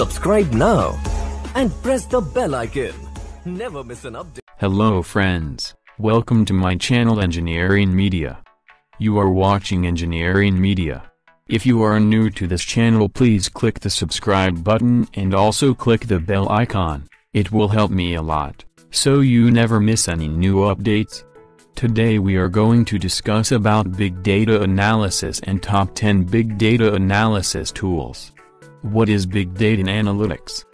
Subscribe now and press the bell icon. Never miss an update. Hello friends, welcome to my channel Engineering Media. You are watching Engineering Media. If you are new to this channel please click the subscribe button and also click the bell icon, it will help me a lot, so you never miss any new updates. Today we are going to discuss about big data analysis and top 10 big data analysis tools. What is big data analytics?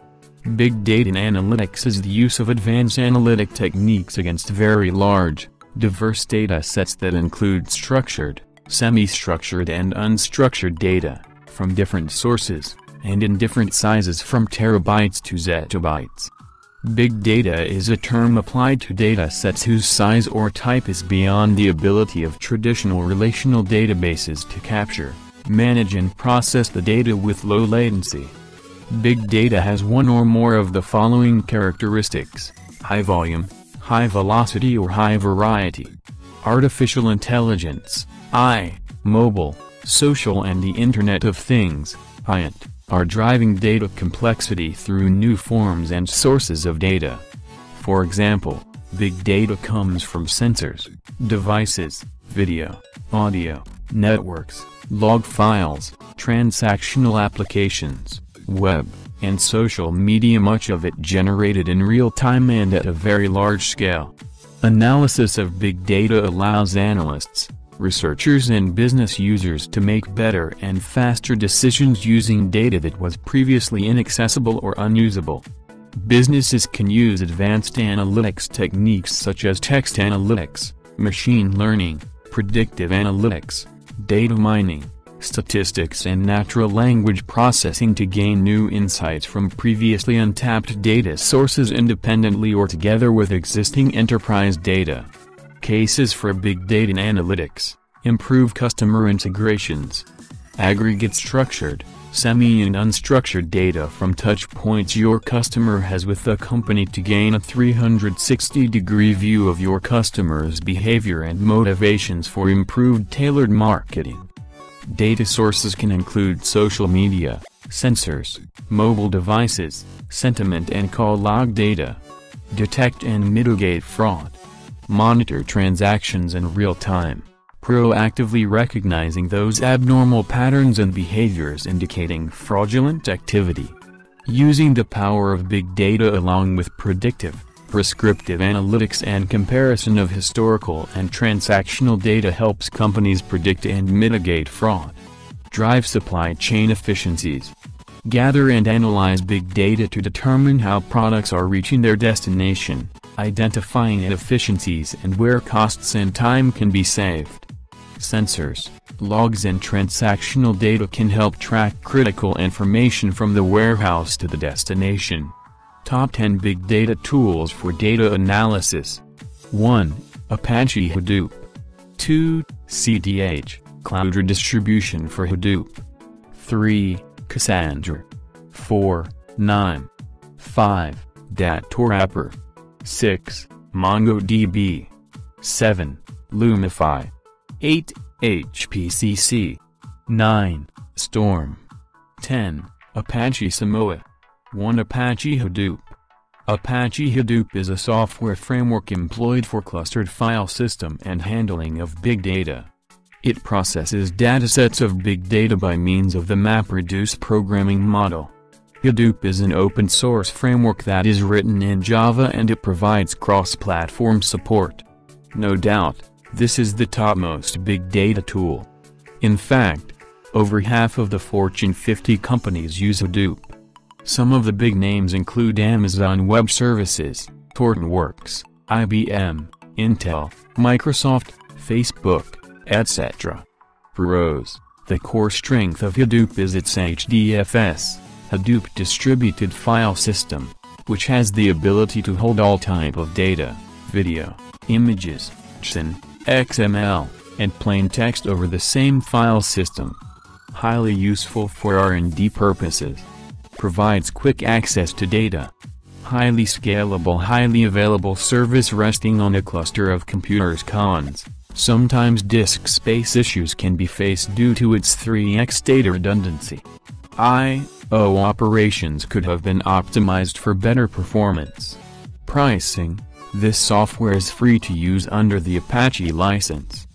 Big data analytics is the use of advanced analytic techniques against very large, diverse data sets that include structured, semi-structured and unstructured data, from different sources, and in different sizes from terabytes to zettabytes. Big data is a term applied to data sets whose size or type is beyond the ability of traditional relational databases to capture, manage and process the data with low latency. Big data has one or more of the following characteristics, high volume, high velocity or high variety. Artificial intelligence, I, mobile, social and the Internet of Things, INT, are driving data complexity through new forms and sources of data. For example, big data comes from sensors, devices, video, audio, networks, log files, transactional applications, web, and social media much of it generated in real time and at a very large scale. Analysis of big data allows analysts, researchers and business users to make better and faster decisions using data that was previously inaccessible or unusable. Businesses can use advanced analytics techniques such as text analytics, machine learning, predictive analytics, data mining, statistics and natural language processing to gain new insights from previously untapped data sources independently or together with existing enterprise data. Cases for big data analytics, improve customer integrations. Aggregate structured, semi and unstructured data from touch points your customer has with the company to gain a 360-degree view of your customer's behavior and motivations for improved tailored marketing. Data sources can include social media, sensors, mobile devices, sentiment and call log data. Detect and mitigate fraud. Monitor transactions in real time, proactively recognizing those abnormal patterns and behaviors indicating fraudulent activity. Using the power of big data along with predictive, prescriptive analytics and comparison of historical and transactional data helps companies predict and mitigate fraud. Drive supply chain efficiencies. Gather and analyze big data to determine how products are reaching their destination, identifying inefficiencies and where costs and time can be saved. Sensors, logs and transactional data can help track critical information from the warehouse to the destination. Top 10 Big Data Tools for Data Analysis 1. Apache Hadoop 2. CDH, Cloud Distribution for Hadoop 3. Cassandra 4. KNIME. 5. DataWrapper 6. MongoDB 7. Lumify 8. HPCC 9. Storm 10. Apache Samoa 1. Apache Hadoop Apache Hadoop is a software framework employed for clustered file system and handling of big data. It processes datasets of big data by means of the MapReduce programming model. Hadoop is an open-source framework that is written in Java and it provides cross-platform support. No doubt, this is the topmost big data tool. In fact, over half of the Fortune 50 companies use Hadoop. Some of the big names include Amazon Web Services, Hortonworks, IBM, Intel, Microsoft, Facebook, etc. Pros, the core strength of Hadoop is its HDFS, Hadoop Distributed File System, which has the ability to hold all type of data, video, images, JSON, XML, and plain text over the same file system. Highly useful for R&D purposes. Provides quick access to data. Highly scalable highly available service resting on a cluster of computers cons. Sometimes disk space issues can be faced due to its 3x data redundancy. I, O operations could have been optimized for better performance. Pricing This software is free to use under the Apache license.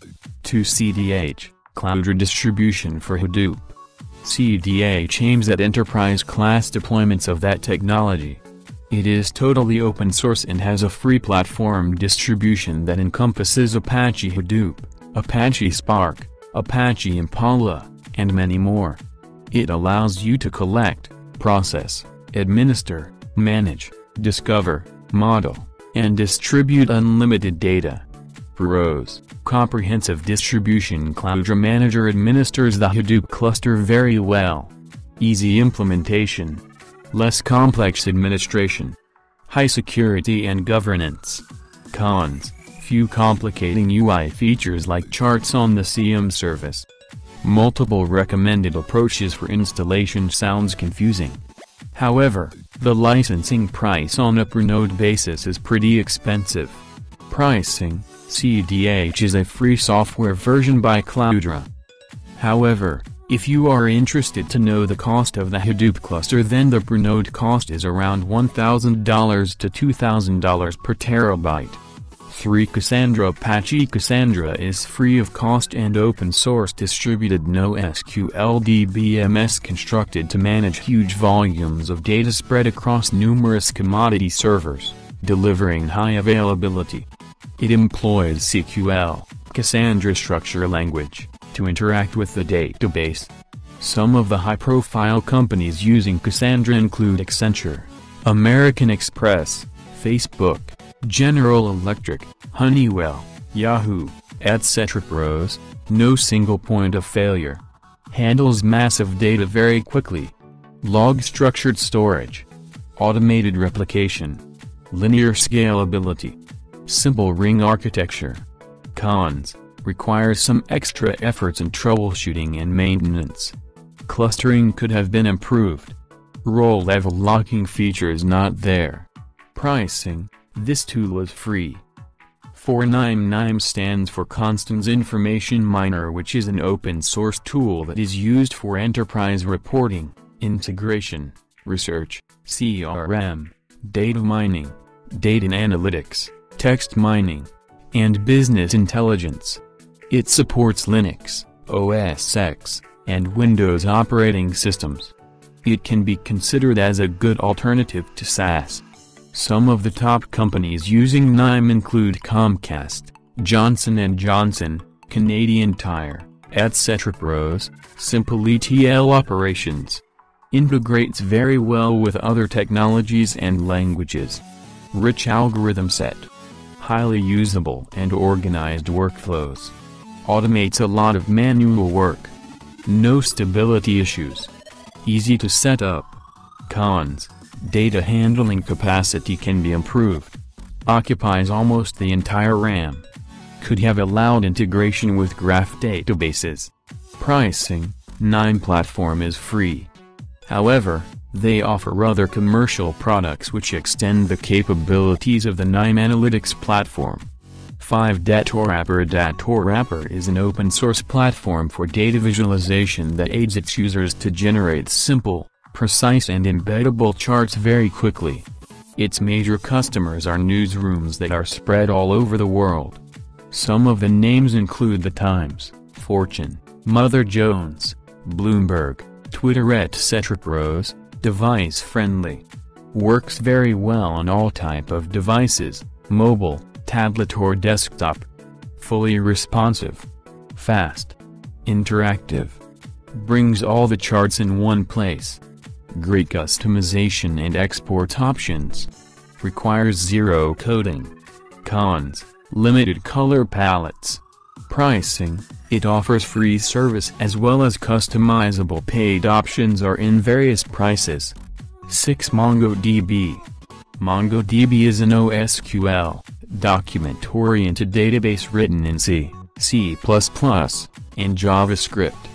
2 CDH Cloudera distribution for Hadoop. CDH aims at enterprise-class deployments of that technology. It is totally open source and has a free platform distribution that encompasses Apache Hadoop, Apache Spark, Apache Impala, and many more. It allows you to collect, process, administer, manage, discover, model, and distribute unlimited data. Pros, Comprehensive Distribution Cloudera Manager administers the Hadoop cluster very well. Easy implementation. Less complex administration. High security and governance. Cons. Few complicating UI features like charts on the CM service. Multiple recommended approaches for installation sounds confusing. However, the licensing price on a per node basis is pretty expensive. Pricing CDH is a free software version by Cloudera. However, if you are interested to know the cost of the Hadoop cluster then the per node cost is around $1,000 to $2,000 per terabyte. 3 Cassandra Apache Cassandra is free of cost and open source distributed NoSQL DBMS constructed to manage huge volumes of data spread across numerous commodity servers, delivering high availability. It employs CQL, Cassandra Structure Language, to interact with the database. Some of the high-profile companies using Cassandra include Accenture, American Express, Facebook, General Electric, Honeywell, Yahoo, etc. Pros, no single point of failure. Handles massive data very quickly. Log structured storage. Automated replication. Linear scalability. Simple ring architecture. Cons. Requires some extra efforts in troubleshooting and maintenance. Clustering could have been improved. Row level locking feature is not there. Pricing. This tool is free. 499 stands for Konstanz Information Miner which is an open source tool that is used for enterprise reporting, integration, research, CRM, data mining, data analytics, text mining, and business intelligence. It supports Linux, OS X, and Windows operating systems. It can be considered as a good alternative to SAS. Some of the top companies using KNIME include Comcast, Johnson & Johnson, Canadian Tire, etc. Pros, Simple ETL operations. Integrates very well with other technologies and languages. Rich algorithm set. Highly usable and organized workflows. Automates a lot of manual work. No stability issues. Easy to set up. Cons data handling capacity can be improved. Occupies almost the entire RAM. Could have allowed integration with graph databases. Pricing, KNIME platform is free. However, they offer other commercial products which extend the capabilities of the KNIME Analytics platform. 5 DataWrapper DataWrapper is an open-source platform for data visualization that aids its users to generate simple, precise and embeddable charts very quickly. Its major customers are newsrooms that are spread all over the world. Some of the names include The Times, Fortune, Mother Jones, Bloomberg, Twitter etc. Pros, device friendly. Works very well on all type of devices, mobile, tablet or desktop. Fully responsive. Fast. Interactive. Brings all the charts in one place. Great customization and export options. Requires zero coding. Cons, limited color palettes. Pricing, it offers free service as well as customizable paid options are in various prices. 6 MongoDB MongoDB is a NoSQL, document-oriented database written in C, C++, and JavaScript.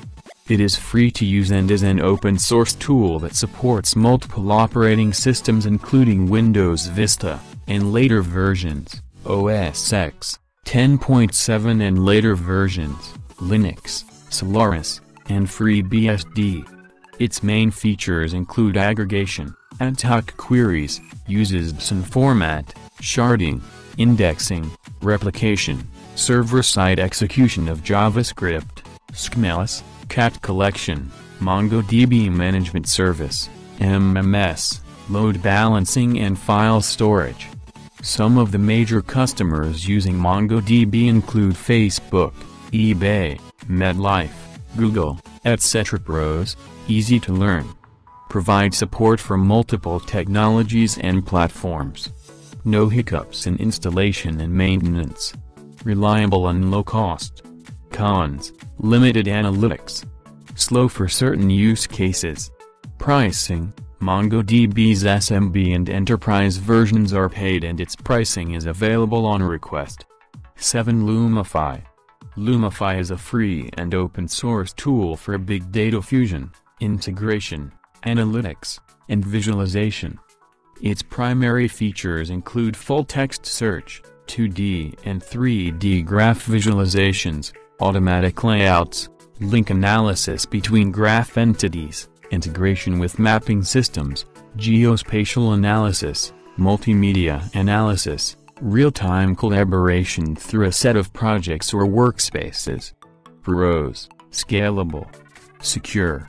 It is free to use and is an open source tool that supports multiple operating systems including Windows Vista, and later versions, OS X, 10.7 and later versions, Linux, Solaris, and FreeBSD. Its main features include aggregation, ad hoc queries, uses BSON format, sharding, indexing, replication, server-side execution of JavaScript, SCMS, cat collection, MongoDB management service, MMS, load balancing and file storage. Some of the major customers using MongoDB include Facebook, eBay, MetLife, Google, etc. Pros, easy to learn. Provide support for multiple technologies and platforms. No hiccups in installation and maintenance. Reliable and low cost. Cons, limited analytics. Slow for certain use cases. Pricing, MongoDB's SMB and enterprise versions are paid and its pricing is available on request. 7 Lumify Lumify is a free and open source tool for big data fusion, integration, analytics, and visualization. Its primary features include full-text search, 2D and 3D graph visualizations, automatic layouts, link analysis between graph entities, integration with mapping systems, geospatial analysis, multimedia analysis, real-time collaboration through a set of projects or workspaces. Pros, scalable, secure,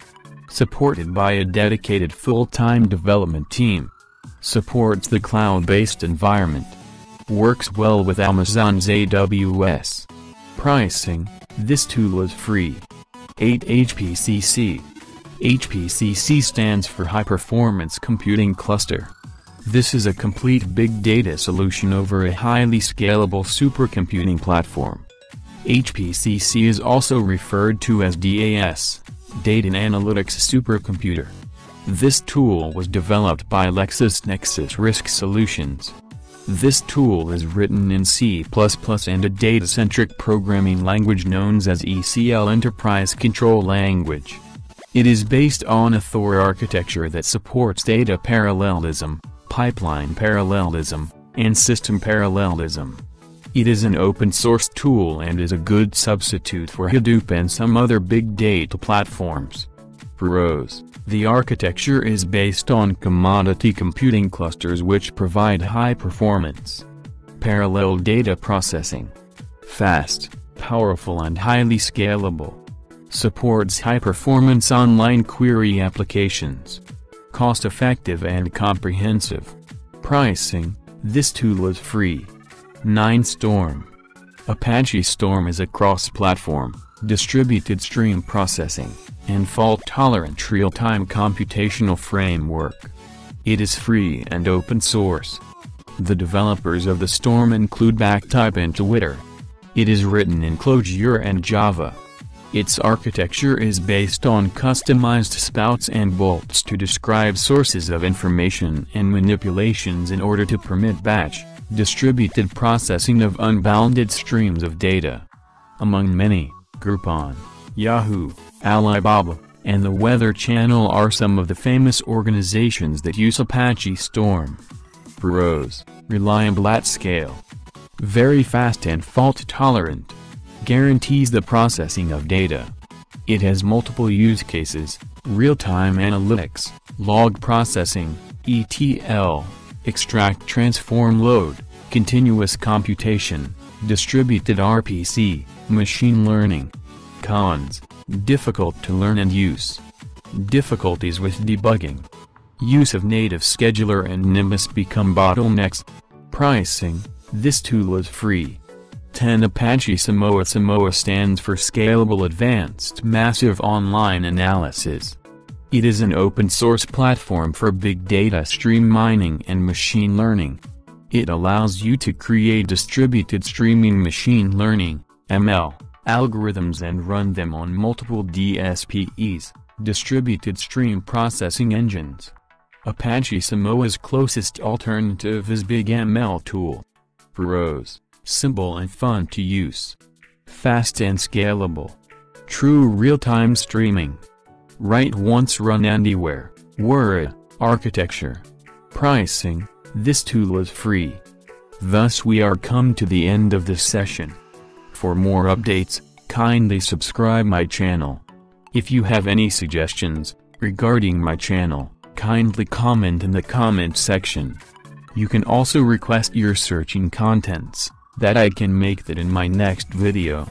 supported by a dedicated full-time development team. Supports the cloud-based environment. Works well with Amazon's AWS. Pricing, this tool is free. 8 HPCC HPCC stands for High Performance Computing Cluster. This is a complete big data solution over a highly scalable supercomputing platform. HPCC is also referred to as DAS, Data Analytics Supercomputer. This tool was developed by LexisNexis Risk Solutions. This tool is written in C++ and a data-centric programming language known as ECL Enterprise Control Language. It is based on a Thor architecture that supports data parallelism, pipeline parallelism, and system parallelism. It is an open source tool and is a good substitute for Hadoop and some other big data platforms. Pros The architecture is based on commodity computing clusters which provide high performance. Parallel data processing. Fast, powerful and highly scalable. Supports high-performance online query applications. Cost-effective and comprehensive. Pricing, this tool is free. 9 Storm Apache Storm is a cross-platform, distributed stream processing, and fault-tolerant real-time computational framework. It is free and open source. The developers of the Storm include BackType and Twitter. It is written in Clojure and Java. Its architecture is based on customized spouts and bolts to describe sources of information and manipulations in order to permit batch, distributed processing of unbounded streams of data. Among many, Groupon, Yahoo, Alibaba, and the Weather Channel are some of the famous organizations that use Apache Storm. Pros, reliable at scale. Very fast and fault-tolerant guarantees the processing of data. It has multiple use cases, real-time analytics, log processing, ETL, extract transform load, continuous computation, distributed RPC, machine learning. Cons, difficult to learn and use. Difficulties with debugging. Use of native scheduler and Nimbus become bottlenecks. Pricing, this tool is free. 10 Apache Samoa Samoa stands for Scalable Advanced Massive Online Analysis. It is an open-source platform for big data stream mining and machine learning. It allows you to create distributed streaming machine learning ML, algorithms and run them on multiple DSPs, distributed stream processing engines. Apache Samoa's closest alternative is BigML tool. Pros simple and fun to use. Fast and scalable. True real-time streaming. Write once run anywhere. WORA, architecture. Pricing, this tool is free. Thus we are come to the end of this session. For more updates, kindly subscribe my channel. If you have any suggestions, regarding my channel, kindly comment in the comment section. You can also request your searching contents, that I can make that in my next video.